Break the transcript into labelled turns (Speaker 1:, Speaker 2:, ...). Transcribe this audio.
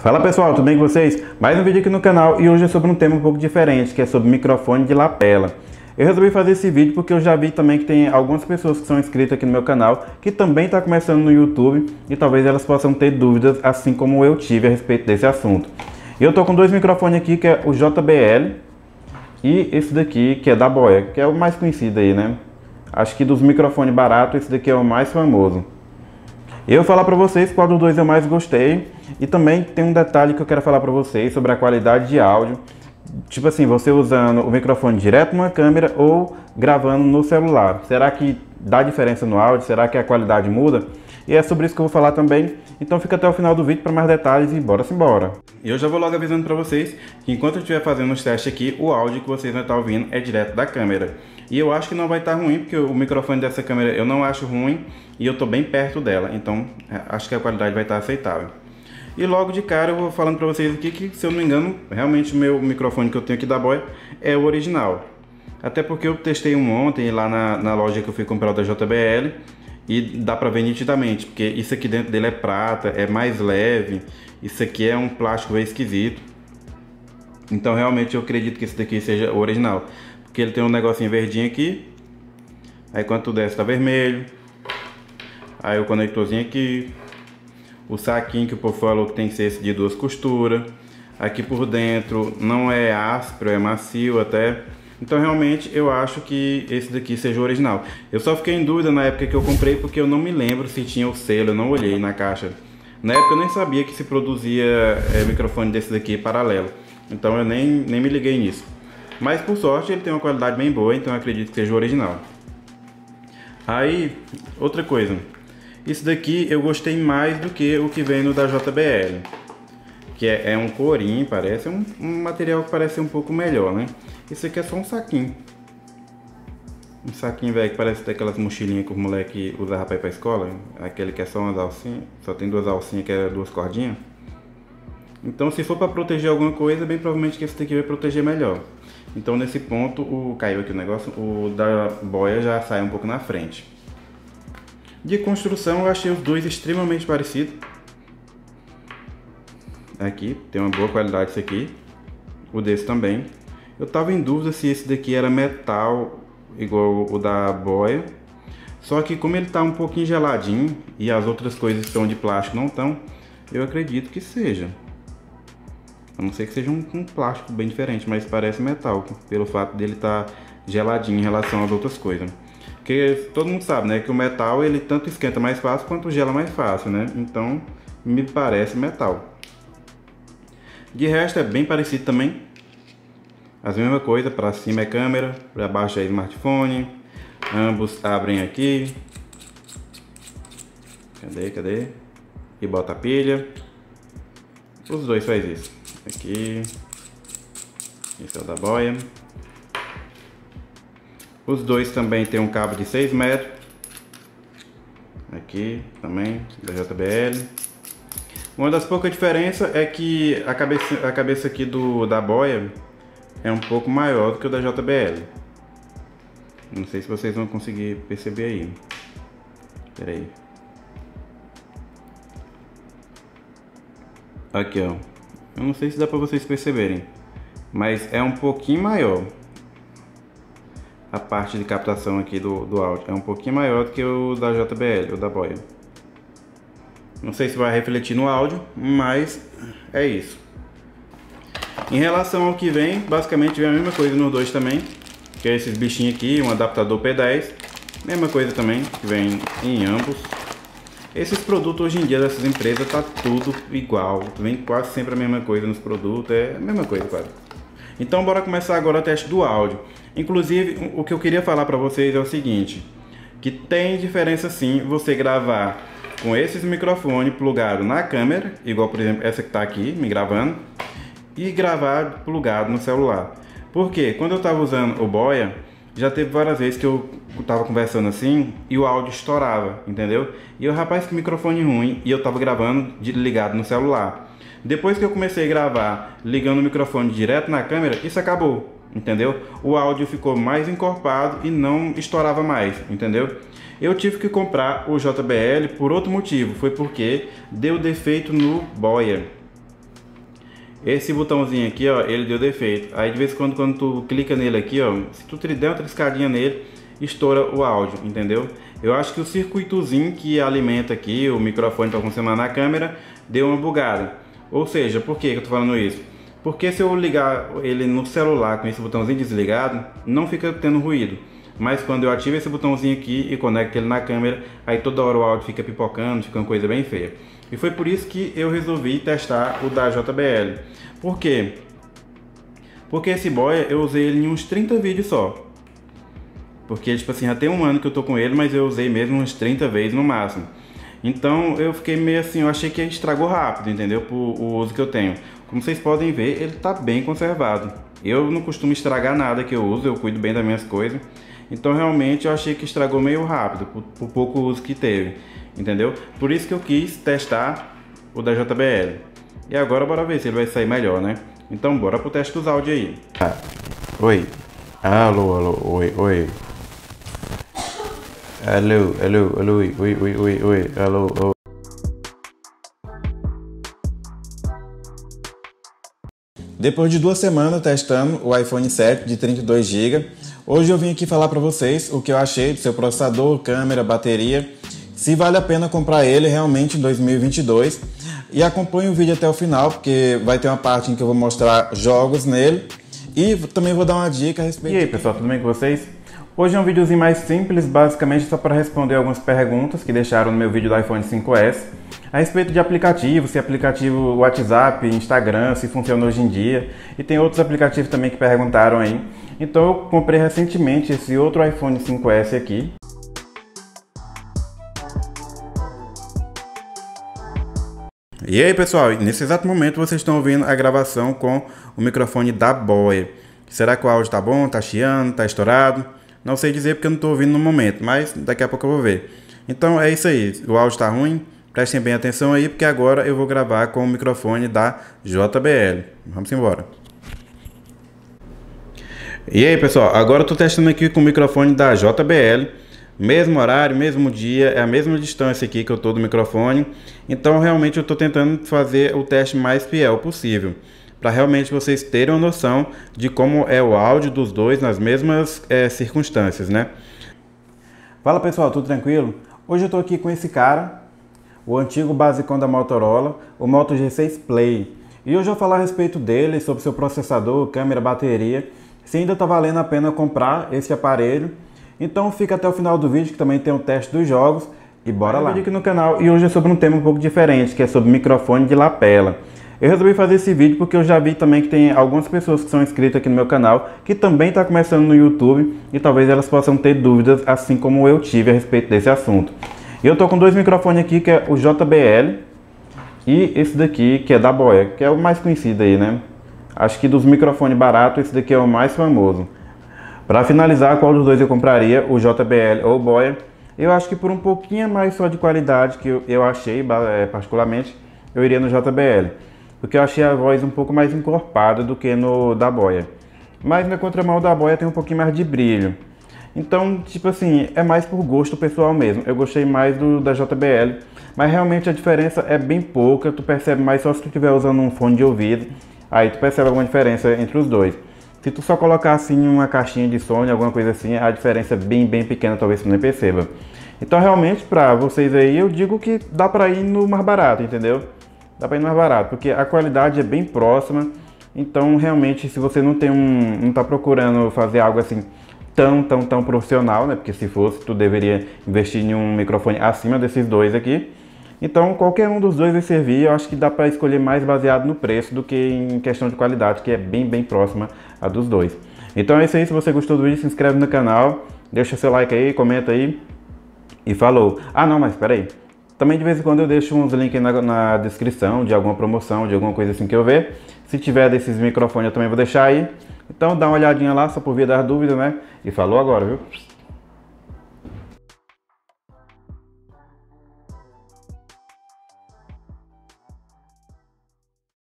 Speaker 1: Fala pessoal, tudo bem com vocês? Mais um vídeo aqui no canal e hoje é sobre um tema um pouco diferente, que é sobre microfone de lapela. Eu resolvi fazer esse vídeo porque eu já vi também que tem algumas pessoas que são inscritas aqui no meu canal que também está começando no YouTube e talvez elas possam ter dúvidas assim como eu tive a respeito desse assunto. Eu tô com dois microfones aqui, que é o JBL e esse daqui, que é da Boya, que é o mais conhecido aí, né? Acho que dos microfones baratos, esse daqui é o mais famoso. Eu vou falar para vocês qual dos dois eu mais gostei e também tem um detalhe que eu quero falar para vocês sobre a qualidade de áudio. Tipo assim, você usando o microfone direto numa câmera ou gravando no celular. Será que dá diferença no áudio? Será que a qualidade muda? E é sobre isso que eu vou falar também. Então fica até o final do vídeo para mais detalhes e bora embora. E eu já vou logo avisando para vocês que enquanto eu estiver fazendo os testes aqui, o áudio que vocês vão estar ouvindo é direto da câmera. E eu acho que não vai estar ruim, porque o microfone dessa câmera eu não acho ruim e eu estou bem perto dela. Então é, acho que a qualidade vai estar aceitável. E logo de cara eu vou falando para vocês aqui que, se eu não me engano, realmente o meu microfone que eu tenho aqui da Boy é o original. Até porque eu testei um ontem lá na, na loja que eu fui comprar da JBL e dá para ver nitidamente, porque isso aqui dentro dele é prata, é mais leve, isso aqui é um plástico bem esquisito. Então realmente eu acredito que esse daqui seja o original, porque ele tem um negocinho verdinho aqui, aí quando tu desce tá vermelho, aí o conectorzinho aqui, o saquinho que o povo falou que tem que ser esse de duas costuras, aqui por dentro não é áspero, é macio até, então realmente eu acho que esse daqui seja o original. Eu só fiquei em dúvida na época que eu comprei porque eu não me lembro se tinha o selo, eu não olhei na caixa. Na época eu nem sabia que se produzia é, microfone desse daqui paralelo. Então eu nem, nem me liguei nisso. Mas por sorte ele tem uma qualidade bem boa, então eu acredito que seja o original. Aí, outra coisa. Isso daqui eu gostei mais do que o que vem no da JBL. Que é, é um corim, parece. É um, um material que parece um pouco melhor, né? Esse aqui é só um saquinho. Um saquinho, velho, que parece ter aquelas mochilinhas que os moleque usava pra ir pra escola. Aquele que é só umas alcinhas. Só tem duas alcinhas que é duas cordinhas. Então, se for para proteger alguma coisa, bem provavelmente que esse daqui vai proteger melhor. Então, nesse ponto, o caiu aqui o negócio, o da boia já sai um pouco na frente. De construção, eu achei os dois extremamente parecidos. Aqui, tem uma boa qualidade esse aqui. O desse também. Eu tava em dúvida se esse daqui era metal igual o da boia. Só que como ele tá um pouquinho geladinho e as outras coisas estão de plástico não estão, eu acredito que seja. A não ser que seja um, um, plástico bem diferente, mas parece metal, pelo fato dele estar tá geladinho em relação às outras coisas. Porque todo mundo sabe, né, que o metal ele tanto esquenta mais fácil quanto gela mais fácil, né? Então, me parece metal. De resto é bem parecido também, as mesma coisa, para cima é câmera, para baixo é smartphone. Ambos abrem aqui. Cadê, cadê? E bota a pilha. Os dois faz isso. Aqui. Esse é o da boia. Os dois também tem um cabo de 6 metros. Aqui também, da JBL. Uma das poucas diferenças é que a cabeça, a cabeça aqui do, da boia é um pouco maior do que o da JBL. Não sei se vocês vão conseguir perceber aí. Pera aí. Aqui, ó. Eu não sei se dá pra vocês perceberem. Mas é um pouquinho maior. A parte de captação aqui do, do áudio. É um pouquinho maior do que o da JBL, o da Boya. Não sei se vai refletir no áudio, mas é isso. Em relação ao que vem, basicamente vem a mesma coisa nos dois também. Que é esses bichinhos aqui, um adaptador P10. Mesma coisa também, que vem em ambos. Esses produtos hoje em dia dessas empresas tá tudo igual. Vem quase sempre a mesma coisa nos produtos, é a mesma coisa quase. Então bora começar agora o teste do áudio. Inclusive, o que eu queria falar para vocês é o seguinte. Que tem diferença sim você gravar com esses microfones plugados na câmera, igual por exemplo essa que está aqui me gravando, e gravar plugado no celular. Porque quando eu estava usando o Boya, já teve várias vezes que eu estava conversando assim e o áudio estourava, entendeu? E o rapaz que microfone ruim e eu estava gravando ligado no celular. Depois que eu comecei a gravar ligando o microfone direto na câmera, isso acabou, entendeu? O áudio ficou mais encorpado e não estourava mais, entendeu? Eu tive que comprar o JBL por outro motivo, foi porque deu defeito no Boya. esse botãozinho aqui, ó, ele deu defeito. Aí de vez em quando, quando tu clica nele aqui, ó, se tu der uma triscadinha nele, estoura o áudio, entendeu? Eu acho que o circuitozinho que alimenta aqui o microfone para funcionar na câmera deu uma bugada. Ou seja, por que eu tô falando isso? Porque se eu ligar ele no celular com esse botãozinho desligado, não fica tendo ruído. Mas quando eu ativo esse botãozinho aqui e conecto ele na câmera, aí toda hora o áudio fica pipocando, fica uma coisa bem feia. E foi por isso que eu resolvi testar o da JBL. Por quê? Porque esse boia eu usei ele em uns 30 vídeos só. Porque, tipo assim, já tem um ano que eu tô com ele, mas eu usei mesmo uns 30 vezes no máximo. Então eu fiquei meio assim, eu achei que estragou rápido, entendeu? Por o uso que eu tenho. Como vocês podem ver, ele tá bem conservado. Eu não costumo estragar nada que eu uso, eu cuido bem das minhas coisas. Então realmente eu achei que estragou meio rápido, por, por pouco uso que teve, entendeu? Por isso que eu quis testar o da JBL. E agora bora ver se ele vai sair melhor, né? Então bora pro teste dos áudios aí. Ah, oi. Alô, alô, oi, oi. Alô, alô, alô, oi, oi, oi, oi, oi, alô, alô. Depois de duas semanas testando o iPhone 7 de 32 GB, hoje eu vim aqui falar para vocês o que eu achei do seu processador, câmera, bateria, se vale a pena comprar ele realmente em 2022. E acompanhe o vídeo até o final, porque vai ter uma parte em que eu vou mostrar jogos nele e também vou dar uma dica a respeito. E aí pessoal, tudo bem com vocês? Hoje é um videozinho mais simples, basicamente só para responder algumas perguntas que deixaram no meu vídeo do iPhone 5S a respeito de aplicativos, se aplicativo WhatsApp, Instagram, se funciona hoje em dia. E tem outros aplicativos também que perguntaram aí. Então eu comprei recentemente esse outro iPhone 5S aqui. E aí pessoal, nesse exato momento vocês estão ouvindo a gravação com o microfone da Boya. Será que o áudio tá bom, tá chiando, tá estourado? Não sei dizer porque eu não estou ouvindo no momento, mas daqui a pouco eu vou ver. Então é isso aí, o áudio está ruim, Prestem bem atenção aí, porque agora eu vou gravar com o microfone da JBL. Vamos embora. E aí, pessoal, agora eu estou testando aqui com o microfone da JBL. Mesmo horário, mesmo dia, é a mesma distância aqui que eu estou do microfone. Então, realmente, eu estou tentando fazer o teste mais fiel possível. Para realmente vocês terem uma noção de como é o áudio dos dois nas mesmas é, circunstâncias, né? Fala pessoal, tudo tranquilo? Hoje eu estou aqui com esse cara, o antigo basicão da Motorola, o Moto G6 Play. E hoje eu vou falar a respeito dele, sobre seu processador, câmera, bateria, se ainda está valendo a pena comprar esse aparelho. Então fica até o final do vídeo que também tem o teste dos jogos e bora lá. vídeo aqui no canal e hoje é sobre um tema um pouco diferente, que é sobre microfone de lapela. Eu resolvi fazer esse vídeo porque eu já vi também que tem algumas pessoas que são inscritas aqui no meu canal que também está começando no YouTube e talvez elas possam ter dúvidas assim como eu tive a respeito desse assunto. Eu tô com dois microfones aqui, que é o JBL e esse daqui, que é da Boya, que é o mais conhecido aí, né? Acho que dos microfones baratos, esse daqui é o mais famoso. Para finalizar, qual dos dois eu compraria, o JBL ou o Boya? Eu acho que por um pouquinho mais só de qualidade que eu, eu achei, é, particularmente, eu iria no JBL. Porque eu achei a voz um pouco mais encorpada do que no da Boya. Mas na contramão da Boya tem um pouquinho mais de brilho. Então, tipo assim, é mais por gosto pessoal mesmo. Eu gostei mais do da JBL, mas realmente a diferença é bem pouca. Tu percebe mais só se tu estiver usando um fone de ouvido. Aí tu percebe alguma diferença entre os dois. Se tu só colocar assim uma caixinha de som, alguma coisa assim, a diferença é bem, bem pequena, talvez tu nem perceba. Então realmente para vocês aí eu digo que dá para ir no mais barato, entendeu? Dá para ir mais barato, porque a qualidade é bem próxima. Então realmente se você não tem um, não tá procurando fazer algo assim tão, tão, tão profissional, né? Porque se fosse, tu deveria investir em um microfone acima desses dois aqui. Então, qualquer um dos dois vai servir. Eu acho que dá para escolher mais baseado no preço do que em questão de qualidade, que é bem, bem próxima a dos dois. Então é isso aí. Se você gostou do vídeo, se inscreve no canal, deixa seu like aí, comenta aí e falou. Ah, não, mas espera aí. Também de vez em quando eu deixo uns links na, na, descrição de alguma promoção, de alguma coisa assim que eu ver. Se tiver desses microfones eu também vou deixar aí. Então dá uma olhadinha lá, só por via das dúvidas, né? E falou agora, viu?